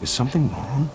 Is something wrong?